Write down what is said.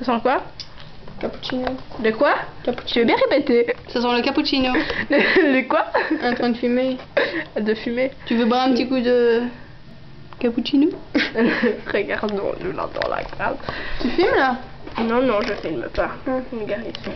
Ça sent quoi? Cappuccino. De quoi? Tu veux bien répéter Ça sent le cappuccino. Le, quoi? En train de fumer. De fumer. Tu veux boire un petit coup de cappuccino? Regardons-nous là la. Tu fumes là? Non, non, je filme pas. Ah. Regarde ici.